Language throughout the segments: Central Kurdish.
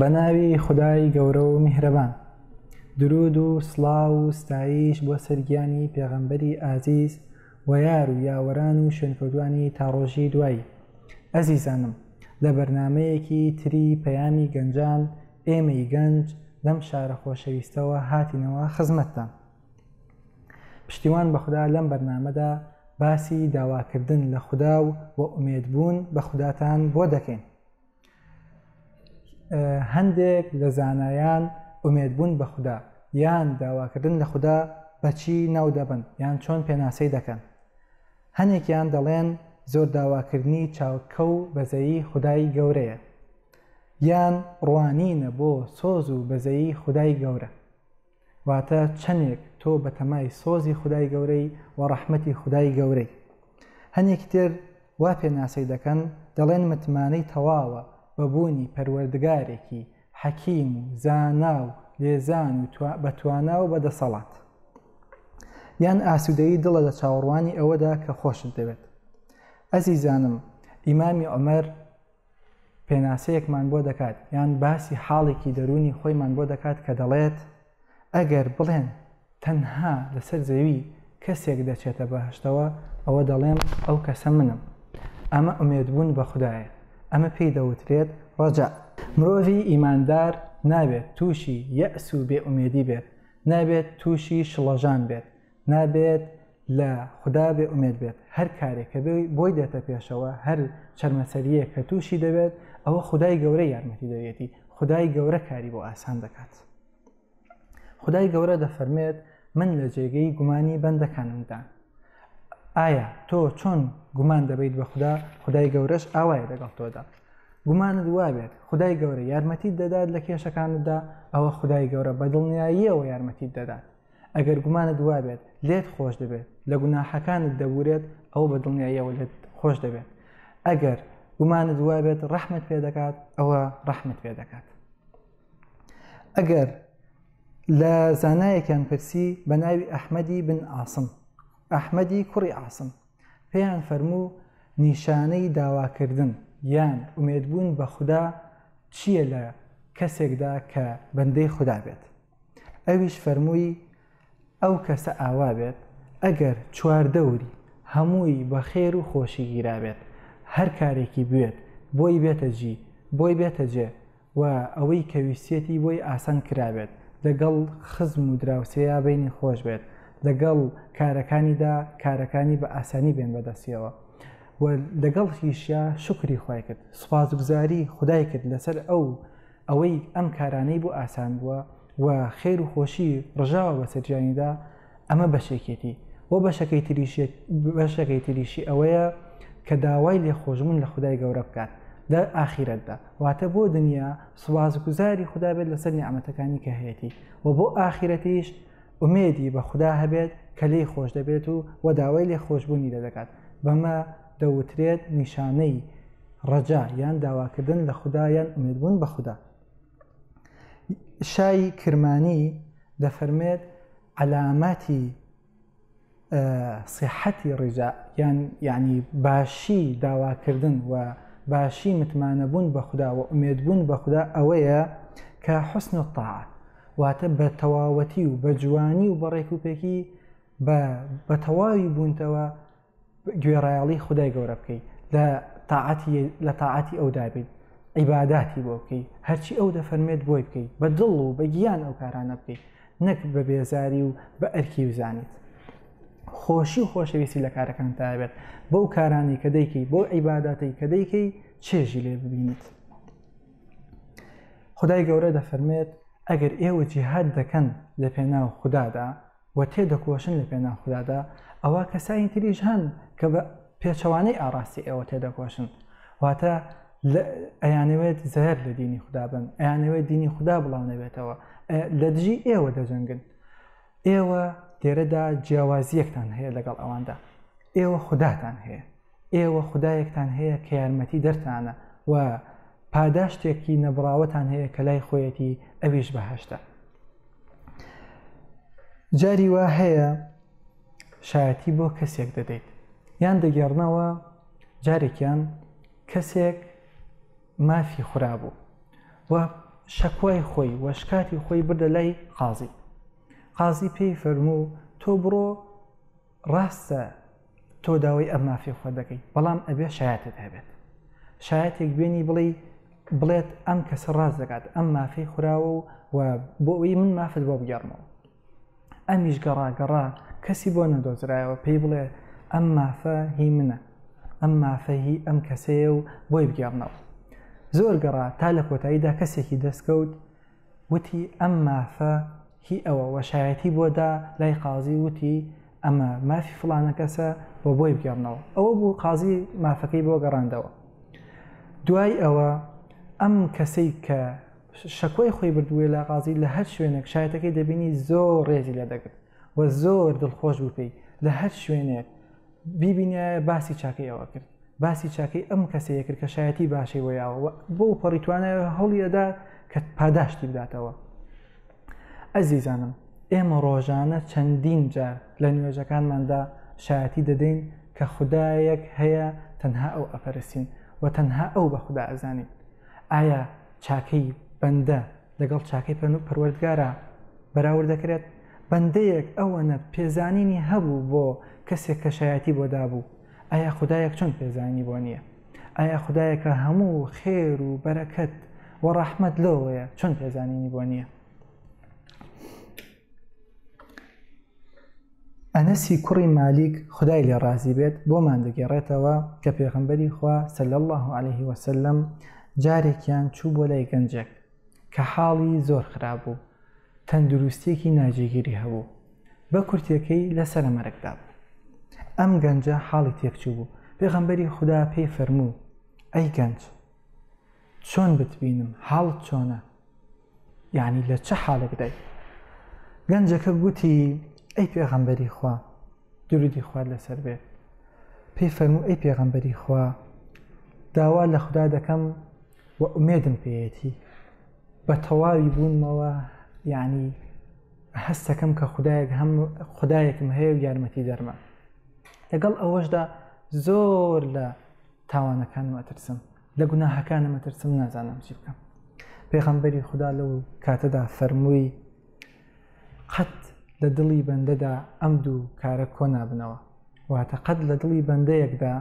بە ناوی خودای گەورە و میهرەبان درود و سڵاو و ستاییش بۆ سەرگیانی پێغەمبەری ئازیز و یار و یاوەران و شوێنکەوتوانی تا ڕۆژی دوایی ئەزیزانم لە بەرنمەیەکی تری پەیامی گەنجان ئێمەی گەنج لەم شارە خۆشەویستەوە هاتینەوە خزمەتتان پشتیوان بە خودا لەم بەرنامەدا باسی داواکردن لە خودا و و ئومێدبوون بە خوداتان بۆ دەکەین هەندێک لە زانایان ئومێدبوون بە خودا یان داواکردن لە خودا بەچی ناو دەبن یان چۆن پێناسەی دەکەن هەنێکیان دەڵێن زۆر داواکردنی چاوکە و بەزەیی خودای گەورەیە یان ڕوانینە بۆ سۆز و بەزەیی خودای گەورە واتە چەنێک تۆ بەتەمای سۆزی خودای گەورەی و ڕەحمەتی خودای گەورەی. هەنێکی تر وا پێناسەی دەکەن دەڵێن متمانەی تەواوە بە بوونی پەروەردگارێکی حەکیم و زانا و لێزان و بە توانا و بە دەسەڵات. یان ئاسوودەیی دڵە لە چاوەڕوانی ئەوەدا کە خۆشت دەوێت. ئەزیزانم ئیمامی عومەر، پێناسەیەکمان بۆ دەکات یان باسی حاڵێکی دەروونی خۆیمان بۆ دەکات کە دەڵێت ئەگەر بڵێن تەنها لەسەر زەوی کەسێک دەچێتە بەهشتەوە ئەوە دەڵێم ئەو کەسە منم ئەمە ئومێدبوون بە خدایە ئەمە پێی دەوترێت ڕەجا مرۆڤی ئیماندار نابێت تووشی یەئس و بێئومێدی بێت نابێت تووشی شڵەژان بێت نابێت لە خودا بێ ئومێد بێت، هەر کارێک کە بۆی دێتە پێشەوە، هەر چەرمەسەرییەک کە تووشی دەبێت، ئەوە خودای گەورە یارمەتی دەوێتی، خودای گەورە کاری بۆ ئاسان دەکات. خودای گەورە دەفەرمێت من لە جێگەی گومانی بەندەکانمدا. ئایا تۆ چۆن گومان دەبیت بە خوددا خدای گەورەش ئاوایە لەگەڵ تۆدا. گومانت وابێت خدای گەورە یارمەتیت دەدات لە کێشەکانتدا ئەوە خدای گەورە بەدڵنیاییەوە یارمەتیت دەدات ئەگەر گومانت وابێت لێت خۆش دەبێت لە گوناحەکانت دەبورێت ئەوە بە دڵنیاییەوە لێت خۆش دەبێت ئەگەر گومانت وابێت ڕەحمت پێ دەکات ئەوە ڕەحمت پێ دەکات ئەگەر لە زانایەکیان پرسی بە ناوی ئەحمەدی بن ئاسم ئەحمەدی کوڕی ئاسم پێیان فەرموو نیشانەی داواکردن یان ئومێدبوون بە خوددا چییە لە کەسێکدا کە بەندەی خوددا بێت ئەویش فەرمووی، ئەو کەسە ئاوا بێت ئەگەر چواردەوری هەمووی بە خێر و خۆشی گیرابێت، هەر کارێکی بوێت بۆی بێتە جی، بۆی بێتە جێ و ئەوەی کە ویستیەتی بۆی ئاسان کرابێت، لەگەڵ خزم و دراوسێیا بەینی خۆش بێت، لەگەڵ کارەکانیدا کارەکانی بە ئاسانی بێن بە دەستیەوە و لەگەڵ هیشیا شوکری خوای کرد، سوپاسگوزاری خودای کرد لەسەر ئەو ئەوەی ئەم کارانەی بۆ ئاسان بووە و خێر و خۆشی ڕژاوە بەسەر ژیانیدا ئەمە بەشێکێتی و بەشەکەی تریش بەشەکەی تریشی ئەوەیە کە داوای لێخۆشبوون لە خودای گەورە بکات لە ئاخیرەتدا واتە بۆ دنیا سوازگوزاری خدا بێت لەسەر نیعممەتەکانی کە هەیەی و بۆ ئاخیرەتیش ئومێدی بە خوددا هەبێت کە لی خۆش دەبێت و وەداوای لێ خۆشببوونی لە دەکات بەمە دەوترێت نیشانەی ڕەجا یان داواکردن لە خودا یان ئومێدبوون بە خودا شای کرمانی دەفەرمێت عەلامەتی صحەتی ڕجا یان یعنی باشی داواکردن و باشی متمانەبوون بە خودا و ئومێدبوون بە خودا ئەوەیە کە حسن و تاعات واتە بە تەواوەتی و بە جوانی و بەڕێک و پێکی بە تەواوی بوونتەوە گوێڕایەڵی خودای گەورە بکەی لە تاعەتی لە تاعەتی ئەو دابیت عیباداتی بۆ بکەی هەرچی ئەو دەفەرمێت بۆی بکەی بە دڵ و بە گیان ئەو کارانە بکەیت نەک بە بێزاری و بە ئەرکی بزانیت خۆشی و خۆشەویستی لە کارەکان تابێت بەو کارانی کە دەیکەی بۆ عیباداتی کە دەیکەی چێژی لێ ببینیت خدای گەورە دەفەرمێت ئەگەر ئێوە جیهاد دەکەن لە پێناو خوددادا و تێدەکۆشن لە پێناو خودادا، ئەوا کەسانی تریش هەن کە بە پێچەوانەی ئاڕاستی ئێوە تێدەکۆشن، واتە ئەیانەوێت زەرەر لە دینی خودا بەن، ئەیانەوێت دینی خودا بڵاو نەبێتەوە، لە دژی ئێوە دەجەنگن. ئێوە لێرەدا جیاوازییەکتان هەیە لەگەڵ ئەواندا، ئێوە خوداتان هەیە. ئێوە خودایەکتان هەیە کە یارمەتی دەرتانە و پاداشتێکی نەبڕاوەتان هەیە کە لای خۆیەتی ئەویش بەهەشتە. جاری وا هەیە شایەتی بۆ کەسێک دەدەیت یان دەگەڕنەوە جارێکیان کەسێک مافی خورابوو و شەکوای خۆی و شکاتی خۆی بردە لای قازی قازی پێی فەرموو تۆ بڕۆ ڕاستە تۆ داوای ئەم مافی خۆت دەکەی بەڵام ئەبێ شایەتت هەبێت شایەتێک بێنی بڵی بڵێت ئەم کەسە ڕاست دەکات ئەم مافی خوراوە و بۆ ئەوی من مافت بۆ بگەڕمەوە ئەمیش گەڕا گەڕا کەسی بۆ نەدۆزرایەوە پێی بڵێ ئەم مافە هی منە ئەم مافە هی ئەم کەسەیە و بۆی بگەڕنەوە زۆر گەڕا تا لە کۆتاییدا کەسێکی دەستکەوت وتی، ئەم مافە هی ئەوە و شایەتی بۆ دا لای قازی و وتی، ئەمە مافی فڵانە کەسە و بۆی بگێڕنەوە. ئەوە بوو قازی مافەکەی بۆ گەڕاندەوە. دوای ئەوە ئەم کەسەی کە شەکۆی خۆی بردبوویە لا قازی لە هەر شوێنێک شایەتەکەی دەبینی زۆر ڕێزی لێ دەگرت و زۆر دڵخۆش بوو پێی، لە هەر شوێنێک بیبینیایە باسی چاکەی ئەوە کرد باسی چاکەی ئەم کەسەیە کرد کە شایەتی باشەی وەیاوە بۆ پەڕی توانایەوە هەڵیەدا کە پاداشتی بداتەوە ئەزیزانم ئێمە ڕۆژانە چەندین جار لە نوێژەکانماندا شایەتی دەدەین کە خدایەک هەیە تەنها ئەو ئەپەرسین و تەنها ئەو بە خوددا ئەزانین ئایا چاکەی بەندە لەگەڵ چاکەی پەروەردگارا بەراورد دەکرێت، بەندەیەک ئەوەنە پێزانینی هەبوو بۆ کەسێک کە شایەتی بۆ دابوو، ئایا خودایەک چۆن پێزانینی بۆ نییە؟ ئایا خودایەک کە هەموو خێر و بەرەکەت و ڕەحمەت لۆوەیە چۆن پێزانینی بۆ نییە؟ ئەنەسی کوڕی مالیک خودای لێ ڕازی بێت بۆمان دەگێڕێتەوە کە پێغەمبەری خوا صلی اللە علیه وسلم جارێکیان چوو بۆ لای گەنجێک کە حاڵی زۆر خراپ بوو تەندروستیەکی ناجێگیری هەبوو بە کورتەکەی لە سەرەمەرگدا بوو ئەم گەنجە حاڵی تێکچوو بوو پێغەمبەری خودا پێی فەرموو ئەی گەنج چۆن بتبینم حاڵت چۆنە یعنی لە چ حالێک دای گەنجەکە گوتی ئەی پێغەمبەری خوا درودی خوارد لەسەر بێت پێی فەرموو ئەی پێغەمبەری خوا داوا لە خوددا دەکەم و ئومێدم پێیەتی بە تەواوی بوونمەوە یعنی هەستەکەم کە خدایەک هەم خدایەکم هەیە و یارمەتی دەرمە لەگەڵ ئەوەشدا زۆر لە تاوانەکان وەترسم لە گوناهەکانم ئەترسم نازانم چی بکەم پێغەمبەری خودا لەو کاتەدا فەرمووی قەت لە دڵی بەندەدا ئەم دوو کارە کۆ نابنەوە واتە قەت لە دڵی بەندەیەکدا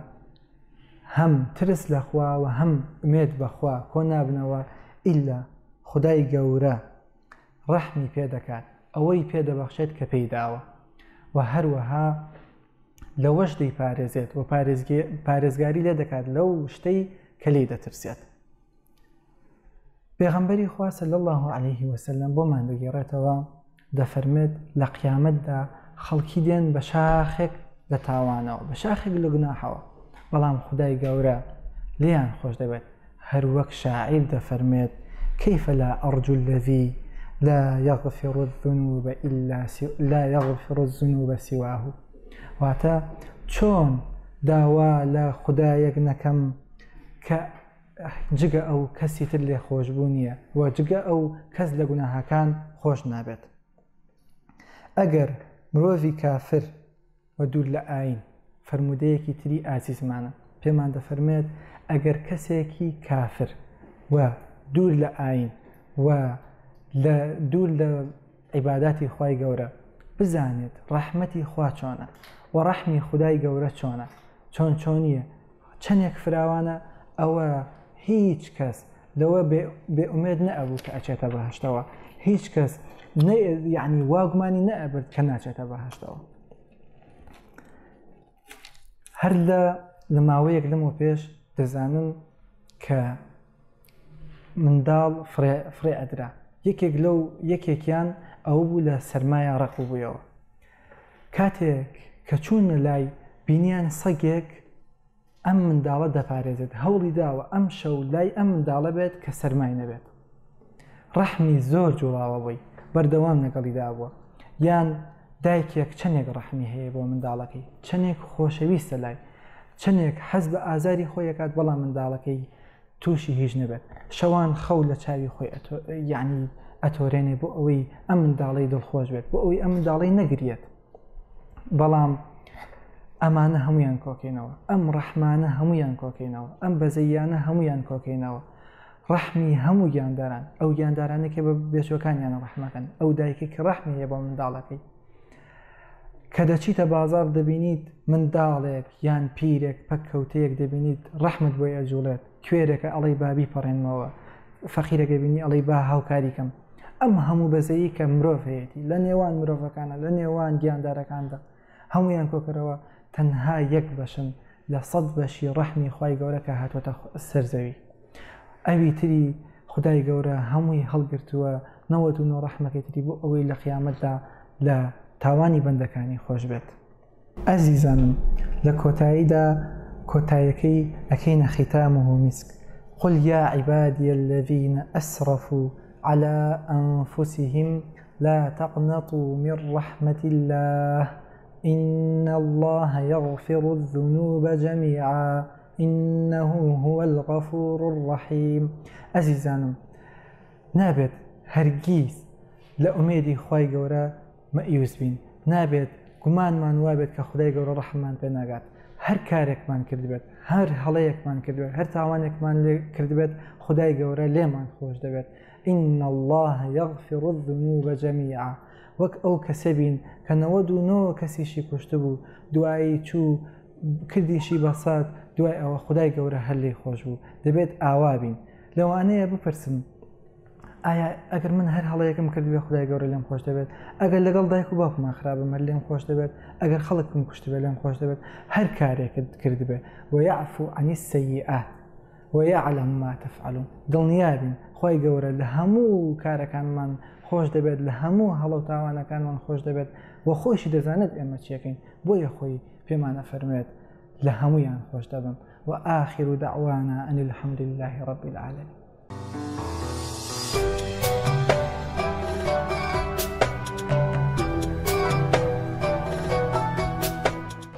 هەم ترس لەخوا و هەم ئومێد بەخوا کۆ نابنەوە ئیلا خدای گەورە ڕەحمی پێ دەکات ئەوەی پێ دەبەخشێت کە پێی داوە و هەروەها لەوەش دەیپارێزێت و پارێزگاری لێ دەکات لەو شتەی کە لی دەترسێت پێغەمبەری خواسە لە الله عليه وسلم بۆمان دەگەڕێتەوە دەفەرمێت لە قیامەتدا خەڵکی دێن بە شاخێک لە تاوانەوە بە شاخێک لە گوناحەوە بەڵام خدای گەورە لیان خۆش دەبێت هەر وەک شاعیر دەفەرموێت، کیف لا ارجو الذی لا یغفر الذنوب الا لا یغفر الذنوب سواه، واتە، چۆن داوا لە خودایەک نەکەم کە جگە ئەو کەسی تر لێخۆشبوو نییە و جگە ئەو کەس لە گوناهەکان خۆش نابێت. ئەگەر مرۆڤی کافر. و دوور لە ئایین، فەرموودەیەکی تری ئازیزمانە پێمان دەفەرمێت، ئەگەر کەسێکی کافر و دوور لە ئایین و لە دوور لە عیباداتی خوای گەورە بزانێت ڕەحمەتی خوا چۆنە و ڕەحمی خودای گەورە چۆنە، چۆن چۆنییە، چەنێک فراوانە ئەوە هیچ کەس لەوە بێ ئومێد نەبوو کە ئەچێتە بەهشتەوە هیچ کەس یعنی واگومانی نەبرد کە ناچێتە بەهشتەوە هەر لە لە ماوەیەک لەم و پێش دەزانم کە منداڵ فرێ ئەدرا یەکێک لەو یەکێکیان ئەو بوو لە سەرمایە ڕق بوویەوە کاتێک کە چوونە لای بینیان سەگێک ئەم منداڵە دەپارێزێت هەوڵی داوە ئەم شەو لای ئەم منداڵە بێت کە سەرمای نەبێت ڕەحمی زۆر جوڵاوە بووی بەردەوام لەگەڵی دابووە یان دایکێک چەندێک ڕەحمی هەیە بۆ منداڵەکەی چەندێک خۆشەویستە لای چەندێک حەز بە ئازاری خۆیەکات بەڵام منداڵەکەی تووشی هیچ نەبێت شەوان خەو لە چاوی خۆی یعنی ئەتۆرێنێ بۆ ئەوەی ئەم منداڵی دڵخۆش بێت بۆ ئەوەی ئەم منداڵی نەگریێت بەڵام ئەمانە هەمویان کۆکەینەوە ئەم ڕەحمانە هەمویان کۆکەینەوە ئەم بەزەیانە هەمویان کۆکەینەوە ڕەحمی هەموو گیانداران ئەو گیاندارانێکە بە بێچەکانیان ڕەحمەکەن ئەو دایکێک ڕەحمی هەیە بۆ منداڵەکەی کە دەچیتە بازاڕ دەبینیت منداڵێک یان پیرێک پەککەوتەیەک دەبینیت ڕەحمت بۆی ئەجوڵێت کوێرەکە ئەڵەی بابی پەڕێنمەوە فەقیرەکە بینی ئەڵەی با هاوکاریکەم ئەم هەموو بەزەیی کە مرۆڤ هەیەی لە نێوان مرۆڤەکانە لە نێوان گیاندارەکاندا هەمویان کۆکەرەوە تەنها یەک بەشن لە سەد بەشی ڕەحمی خوای گەورە کە هاتووەتە سەر زەوی ئەوی تری خودای گەورە هەمووی هەڵگرتووە نەوەت و نۆ ڕەحمەکەی تری بۆ ئەوەی لە قیامەتدا لە تاوانی بەندەکانی خۆش بێت ئەزیزانم لە کۆتاییدا کۆتایەکەی ئەکەینە ختامه مسک قل يا عبادي الذين أسرفوا على أنفسهم لا تقنطوا من رحمة الله ان اللە یغفر الذنوب جمیعا انه هو الغفور الرحیم ئەزیزانم نابێت هەرگیز لە ئومێدی خوای گەورە مەئیوس بین نابێت گومانمان وابێت کە خدای گەورە ڕەحممان پێ ناگات هەر کارێکمان کردبێت هەر هەڵەیەکمان کردوێت هەر تاوانێکمان لێ کردبێت خدای گەورە لێمان خۆش دەبێت إن الله يغفر الذنوب جميعا وەک ئەو کەسە بین کە نەوەد و نۆ کەسیشی کوشتبوو دوایی چوو کردیشی بە سەد دوای ئەوە خدای گەورە هەر لێی خۆش بوو دەبێت ئاوا بین لەوانەیە بپرسن ئایا ئەگەر من هەر هەڵەیەکم کردبێ خدای گەورە لەم خۆش دەبێت ئەگەر لەگەڵ دایک و باپمان خراپم هەر لێم خۆش دەبێت ئەگەر خەڵکم کوشتبێ لەم خۆش دەبێت هەر کارێکت کردبێ وە یعفو عنی السیئات ویعلم ما تفعلون دڵنیابین خی گەورە لە هەموو کارەکانمان خۆش دەبێت لە هەموو هەڵە و تاوانەکانمان خۆش دەبێت و خۆشی دەزانێت ئێمە چیەکەین بۆیە خۆی پێمانە فەرموێت لە هەمویان خۆش دەبم و ئاخیر و داوانا ئەنی الحمد لله رب العالمین